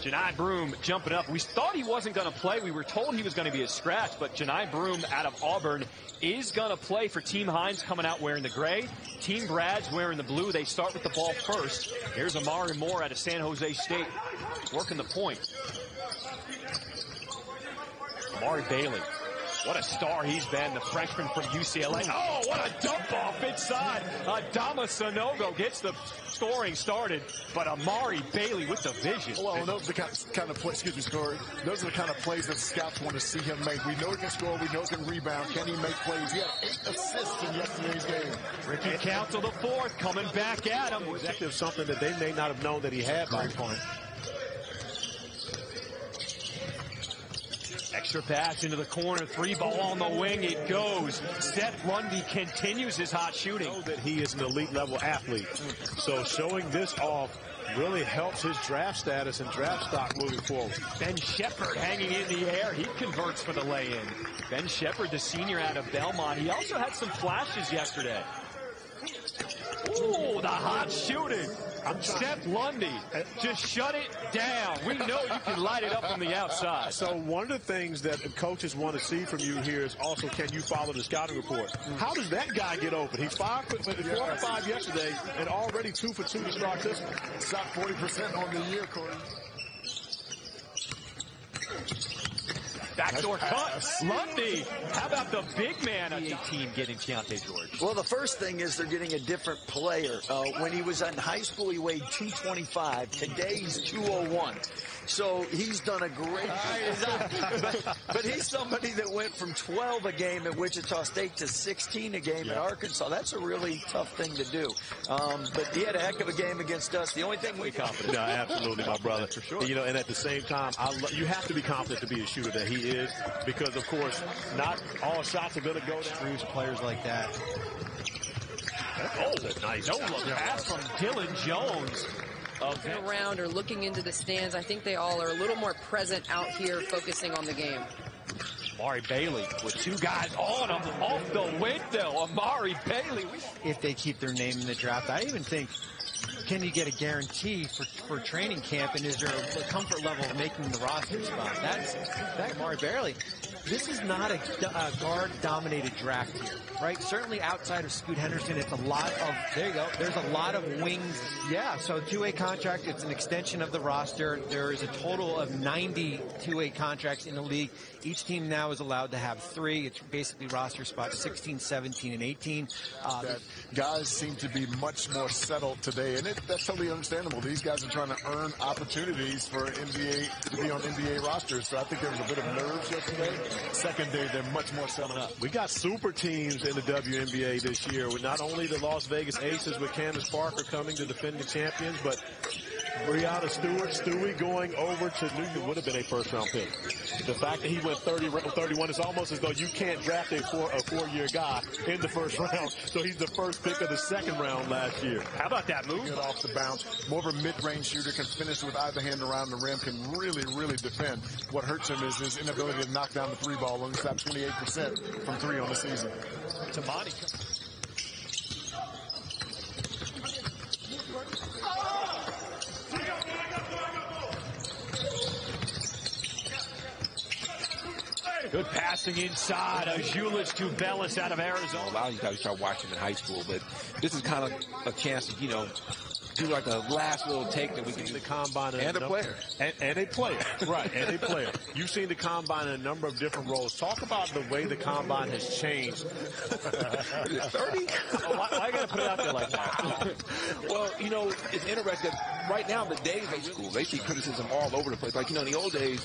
Johni Broome jumping up. We thought he wasn't going to play. We were told he was going to be a scratch, but Johni Broome out of Auburn is going to play for Team Hines coming out wearing the gray. Team Brad's wearing the blue. They start with the ball first. Here's Omari Moore out of San Jose State working the point. Amari Bailey what a star he's been, the freshman from UCLA. Oh, what a dump off inside. Uh, Adama Sanogo gets the scoring started, but Amari Bailey with the vision. Well, those are the kind of play, excuse me, score. Those are the kind of plays that scouts want to see him make. We know he can score. We know he can rebound. Can he make plays? He had eight assists in yesterday's game. Ricky Council the fourth coming back at him. Executive something that they may not have known that he had by point. Extra pass into the corner, three ball on the wing, it goes. Seth Lundy continues his hot shooting. Know that he is an elite level athlete. So showing this off really helps his draft status and draft stock moving forward. Ben Sheppard hanging in the air. He converts for the lay-in. Ben Sheppard, the senior out of Belmont. He also had some flashes yesterday. Ooh, the hot shooting. I'm Seth Lundy. Just shut it down. We know you can light it up from the outside. So one of the things that coaches want to see from you here is also can you follow the scouting report? How does that guy get open? He's five foot, four for five yesterday and already two for two to start this one. Shot 40% on the year, Corey. Backdoor cut. Lundy. How about the big man of the team getting Keyonte George? Well, the first thing is they're getting a different player. Uh, when he was in high school, he weighed 225. Today, he's 201. So he's done a great job. but, but, he's somebody that went from 12 a game at Wichita State to 16 a game yeah. at Arkansas. That's a really tough thing to do. Um, but he had a heck of a game against us. The only thing we confident. No, absolutely, my brother. For sure. You know, and at the same time, you have to be confident to be a shooter that he is because, of course, not all shots are going to go down. players like that. Oh, nice. No look pass from Dillon Jones around or looking into the stands. I think they all are a little more present out here focusing on the game. Amari Bailey with two guys on him off the window. Amari Bailey. If they keep their name in the draft, I even think can you get a guarantee for, for training camp and is there a comfort level making the roster spot? That's that Amari Bailey. this is not a, a guard-dominated draft here, right? Certainly outside of Scoot Henderson, it's a lot of, there you go, there's a lot of wings. Yeah, so two-way contract, it's an extension of the roster. There is a total of 90 two-way contracts in the league. Each team now is allowed to have three. It's basically roster spots 16, 17, and 18. Uh, guys seem to be much more settled today, and it, that's totally understandable. These guys are trying to earn opportunities for NBA to be on NBA rosters. So I think there was a bit of nerves yesterday. Second day, they're much more settled up. We got super teams in the WNBA this year with not only the Las Vegas Aces with Candace Parker coming to defend the champions, but Breanna Stewart, Stewie going over to New York would have been a first round pick. The fact that he went 30, 31 is almost as though you can't draft a four, a four year guy in the first round. So he's the first pick of the second round last year. How about that move? Good off the bounce. More of a mid range shooter can finish with either hand around the rim, can really, really defend. What hurts him is his inability to knock down the three ball. Only shot 28% from three on the season. Tamani. Good passing inside. Azuolas Tubelis out of Arizona. A lot of you guys start watching in high school, but this is kind of a chance to, you know, do like a last little take that we can do. The combine and, a player. And, and, a player. right, and a player. You've seen the combine in a number of different roles. Talk about the way the combine has changed. 30? Oh, why, why got to put it out there like that? well, you know, it's interesting. Right now, the days of school, they see criticism all over the place. Like, you know, in the old days,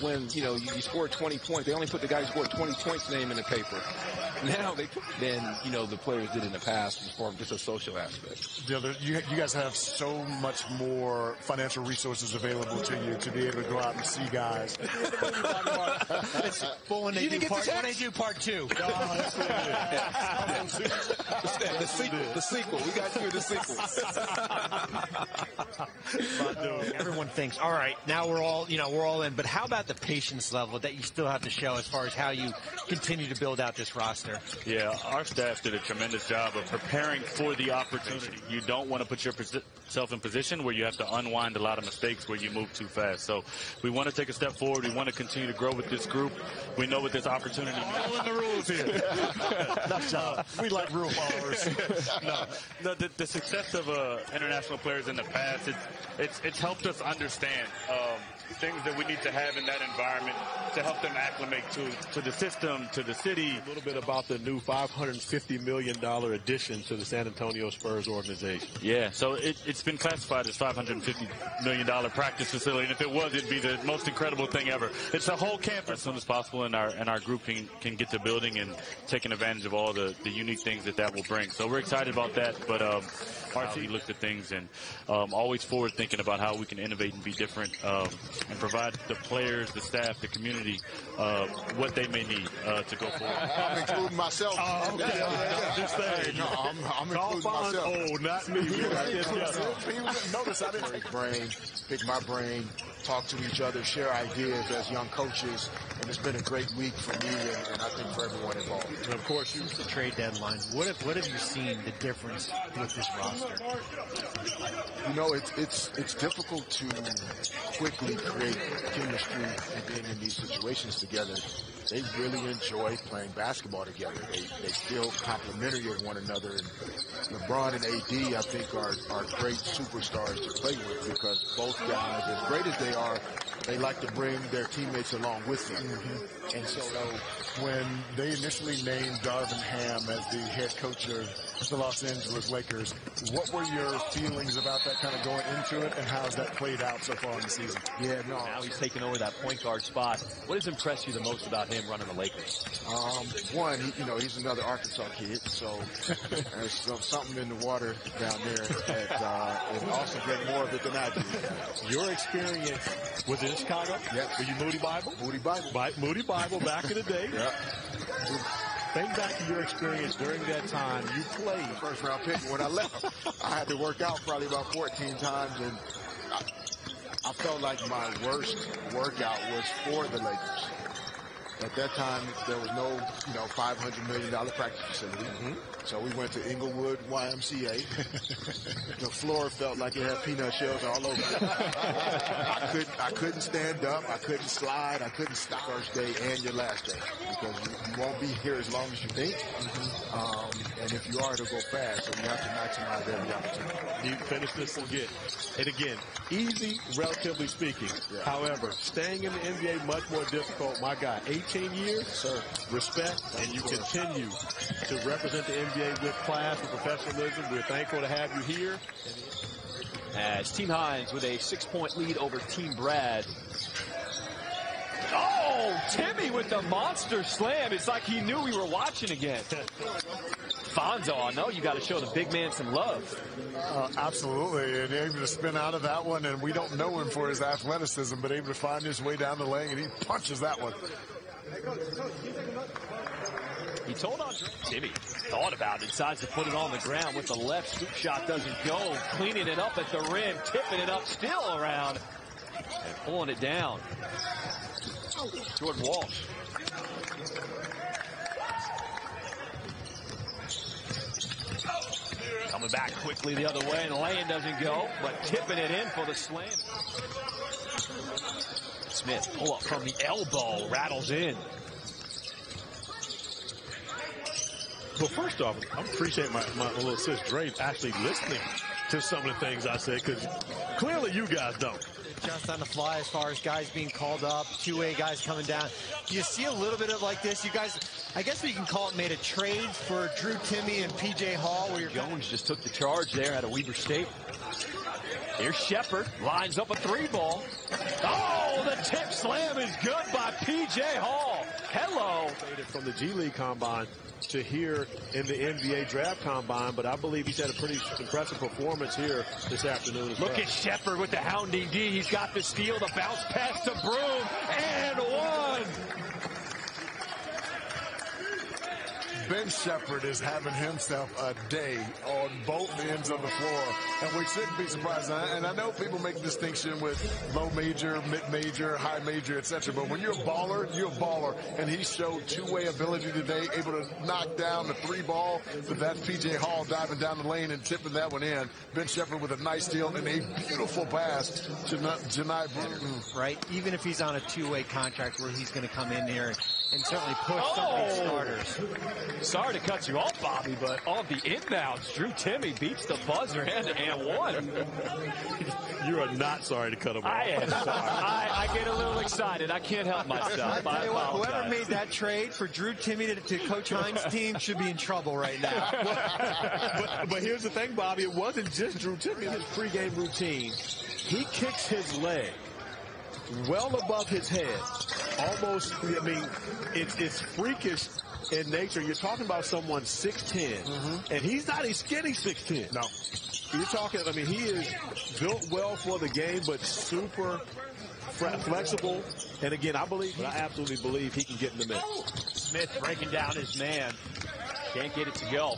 when, you know, you, you scored 20 points, they only put the guy who scored 20 points name in the paper. Now they then you know the players did in the past was more just a social aspect. Yeah, you, you guys have so much more financial resources available to you to be able to go out and see guys. it's full when they, do part, when they do part two. Oh, that's what it is. the, the, sequel, the sequel. We got to hear the sequel. Everyone thinks, all right, now we're all, you know, we're all in. But how about the patience level that you still have to show as far as how you continue to build out this roster? Yeah, our staff did a tremendous job of preparing for the opportunity. You don't want to put your, yourself in position where you have to unwind a lot of mistakes where you move too fast. So we want to take a step forward. We want to continue to grow with this group. We know what this opportunity means. Following the rules here. no, we like rule followers. no, no the, the, success of uh, international players in the past, it's, it's, it's helped us understand um, things that we need to have in that environment to help them acclimate to, to the system, to the city. A little bit about the new $550 million addition to the San Antonio Spurs organization. Yeah, so it, has been classified as $550 million practice facility, and if it was, it'd be the most incredible thing ever. It's a whole campus as soon as possible, and our, and our group can, can get to building and taking advantage of all the, the unique things that that will bring. So we're excited about that, but um, our team looked at things and um, always forward thinking about how we can innovate and be different um, and provide the players, the staff, the community uh, what they may need uh, to go forward. I'm including myself. Oh, okay. Just saying. No, I'm, I'm including myself. Oh, not me. Notice I didn't pick brain, pick my brain, talk to each other, share ideas as young coaches, and it's been a great week for me and, and I think for everyone involved. And of course, you the trade deadline. What have, what have you seen the difference with this roster? You know, it's it's it's difficult to quickly create chemistry and being in these situations together. They really enjoy playing basketball together. They they feel complementary of one another. And LeBron and AD, I think, are are great superstars to play with because both guys, as great as they are, they like to bring their teammates along with them. Mm-hmm. And so, when they initially named Darvin Ham as the head coach of the Los Angeles Lakers, what were your feelings about that kind of going into it, and how has that played out so far in the season? Yeah, no. Now he's taken over that point guard spot. What has impressed you the most about him running the Lakers? Um, one, he, you know, he's another Arkansas kid, so there's something in the water down there that uh, and also get more of it than I do. Your experience was in Chicago? Yep. Were you Moody Bible? Moody Bible. By, Moody Bible back in the day. Yep. Think back to your experience during that time. You played. First round pick when I left. I had to work out probably about 14 times and I, I felt like my worst workout was for the Lakers. At that time, there was no, you know, $500 million practice facility. Mm-hmm. So we went to Inglewood YMCA. the floor felt like it had peanut shells all over it. I, could, I couldn't stand up. I couldn't slide. I couldn't stop first day and your last day because you, you won't be here as long as you think. Mm-hmm. Um, and if you are, it'll go fast. So you have to maximize every opportunity. You finish this again. And again, easy, relatively speaking. Yeah. However, staying in the NBA much more difficult. My God, 18 years, sir. Respect, and you continue to represent the NBA with class and professionalism. We're thankful to have you here. As Team Hines with a six-point lead over Team Brad. Timme with the monster slam. It's like he knew we were watching again. Fonzo, I know you got to show the big man some love. Uh, absolutely, and able to spin out of that one, and we don't know him for his athleticism, but able to find his way down the lane, and he punches that one. He told Andre. Timme thought about it, decides to put it on the ground with the left scoop shot doesn't go. Cleaning it up at the rim, tipping it up still around, and pulling it down. Jordan Walsh. Coming back quickly the other way, and the lane doesn't go, but tipping it in for the slam. Smith pull up from the elbow, rattles in. Well, first off, I appreciate my, my little sis Dre actually listening to some of the things I said because clearly you guys don't. Just on the fly as far as guys being called up, two-way guys coming down. Do you see a little bit of like this? You guys, I guess we can call it made a trade for Drew Timme and P.J. Hall. Where Jones just took the charge there out of Weber State. Here's Sheppard, lines up a three ball. Oh, the tip slam is good by P.J. Hall. Hello. From the G League Combine to here in the NBA Draft Combine, but I believe he's had a pretty impressive performance here this afternoon Look well. at Sheppard with the hounding D. He's got the steal, the bounce pass to Broome, and one. Ben Sheppard is having himself a day on both ends of the floor, and we shouldn't be surprised. And I know people make a distinction with low major, mid major, high major, etc. But when you're a baller, you're a baller, and he showed two-way ability today, able to knock down the three ball, but that's PJ Hall diving down the lane and tipping that one in. Ben Sheppard with a nice steal and a beautiful pass to Johni Broome. Right, even if he's on a two-way contract where he's going to come in here and certainly push some of these oh! starters. Sorry to cut you off, Bobby, but on the inbounds, Drew Timme beats the buzzer and and one. You are not sorry to cut him off. I am sorry. I, I get a little excited. I can't help myself. I tell you What, whoever made that trade for Drew Timme to, to Coach Hines' team should be in trouble right now. but, but here's the thing, Bobby. It wasn't just Drew Timme in his pregame routine. He kicks his leg well above his head. Almost, I mean, it's, it's freakish in nature. You're talking about someone 6'10", mm-hmm. and he's not a skinny 6'10". No. You're talking, I mean, he is built well for the game, but super flexible. And again, I believe, I absolutely believe he can get in the mix. Smith breaking down his man. Can't get it to go.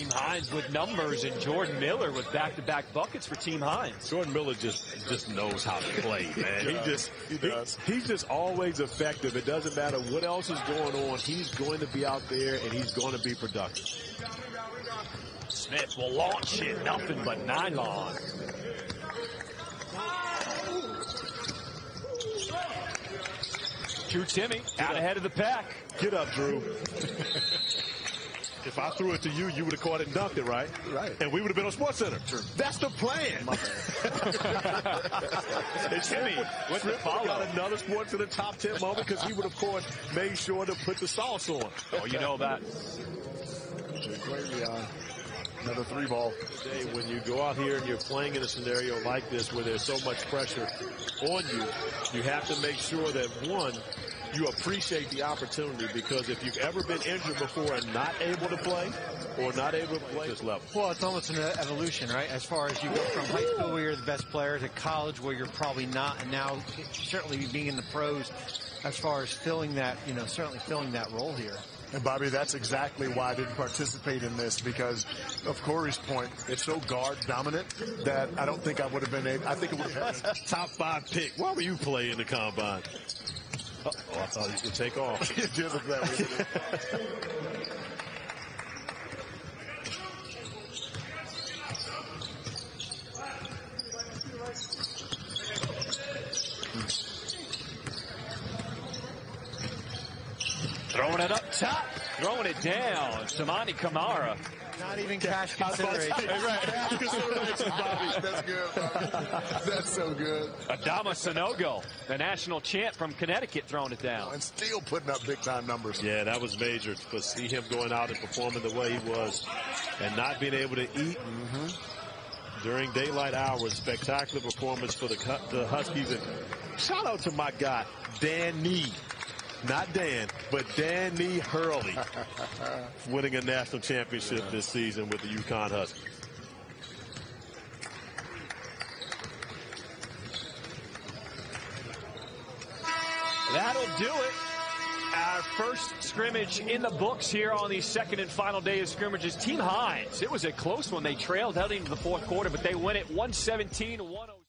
Team Hines with numbers and Jordan Miller with back-to-back buckets for Team Hines. Jordan Miller just just knows how to play, man. he just He does. he's just always effective. It doesn't matter what else is going on. He's going to be out there and he's going to be productive. Smith will launch it, nothing but nylon. Drew Timme out ahead of the pack. Get up, Drew. if I threw it to you, you would have caught it and dunked it, right? Right. And we would have been on Sports Center. True. That's the plan. it's Timme with the follow. got another Sports Center top 10 moment because he would, of course, made sure to put the sauce on. Oh, you know that. Great, uh, another three ball. Today, when you go out here and you're playing in a scenario like this where there's so much pressure on you, you have to make sure that one, you appreciate the opportunity because if you've ever been injured before and not able to play or not able to play this level, Well, it's almost an evolution, right? As far as you go from high school where you're the best player to college where you're probably not, and now certainly being in the pros as far as filling that, you know, certainly filling that role here. And Bobby, that's exactly why I didn't participate in this because of Corey's point, it's so guard dominant that I don't think I would have been able, I think it would have been top five pick. Why were you playing in the combine? Oh, I thought he was going to take off. it did look that way. Throwing it up top, throwing it down. Samani Kamara. Not even cash consideration. That's good, Bobby. That's so good. Adama Sanogo, the national champ from Connecticut, throwing it down. And still putting up big time numbers. Yeah, that was major. To see him going out and performing the way he was and not being able to eat mm-hmm. during daylight hours. Spectacular performance for the, the Huskies. And shout out to my guy, Dan Nee. Not Dan, but Danny Hurley winning a national championship this season with the UConn Huskies. That'll do it. Our first scrimmage in the books here on the second and final day of scrimmages. Team Hines. It was a close one. They trailed heading into the fourth quarter, but they win it 117 106.